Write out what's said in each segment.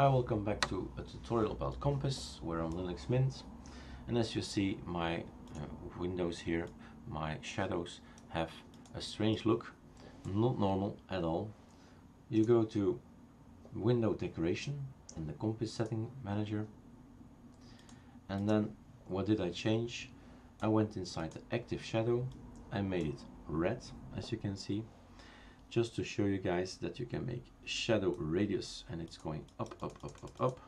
Hi, welcome back to a tutorial about Compiz. We're on Linux Mint and as you see my uh, windows here, my shadows have a strange look, not normal at all. You go to window decoration in the Compiz setting manager and then what did I change? I went inside the active shadow, I made it red as you can see just to show you guys that you can make shadow radius and it's going up up up up up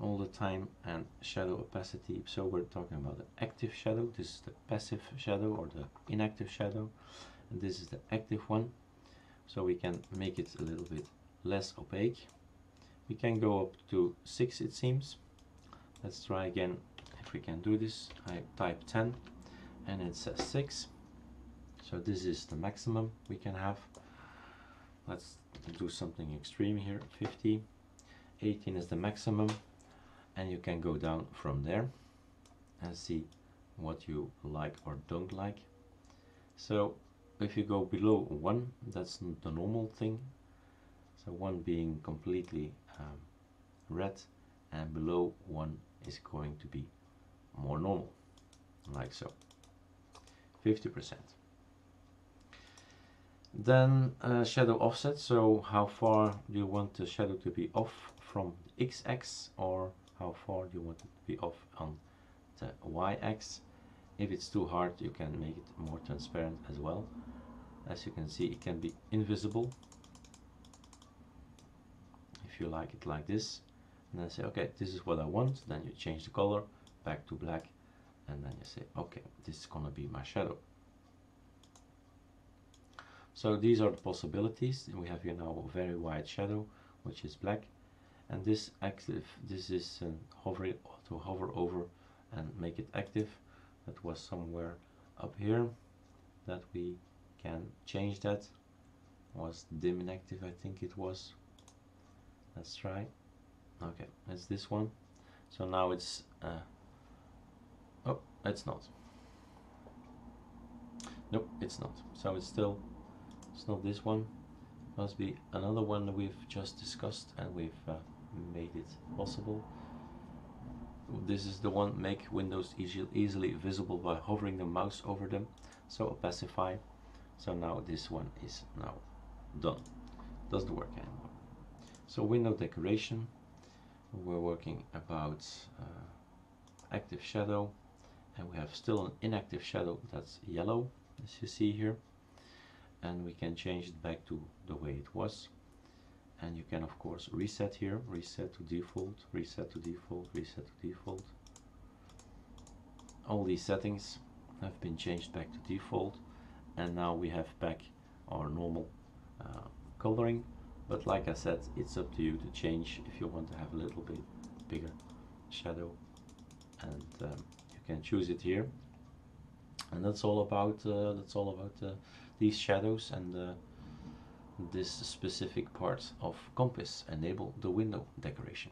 all the time and shadow opacity. So we're talking about the active shadow. This is the passive shadow or the inactive shadow and this is the active one. So we can make it a little bit less opaque. We can go up to 6 it seems. Let's try again. If we can do this I type 10 and it says 6 so this is the maximum we can have. Let's do something extreme here 50 18 is the maximum and you can go down from there and see what you like or don't like. So if you go below one that's the normal thing. So one being completely um, red and below one is going to be more normal like so. 50 percent then uh, shadow offset, so how far do you want the shadow to be off from the x-axis or how far do you want it to be off on the y-axis. If it's too hard you can make it more transparent as well. As you can see it can be invisible if you like it like this and then say okay this is what I want then you change the color back to black and then you say okay this is gonna be my shadow so these are the possibilities. We have here now a very wide shadow, which is black. And this active, this is hover to hover over and make it active. That was somewhere up here that we can change that. Was dim inactive, I think it was. Let's try. Okay, it's this one. So now it's, uh, oh, it's not. Nope, it's not. So it's still it's not this one. Must be another one that we've just discussed and we've uh, made it possible. This is the one make windows easy, easily visible by hovering the mouse over them. So opacify. So now this one is now done. Doesn't work anymore. So window decoration. We're working about uh, active shadow. And we have still an inactive shadow that's yellow as you see here and we can change it back to the way it was. And you can of course reset here reset to default reset to default reset to default. All these settings have been changed back to default and now we have back our normal uh, coloring. But like I said it's up to you to change if you want to have a little bit bigger shadow. And um, you can choose it here and that's all about uh, that's all about uh, these shadows and uh, this specific part of Compiz enable the window decoration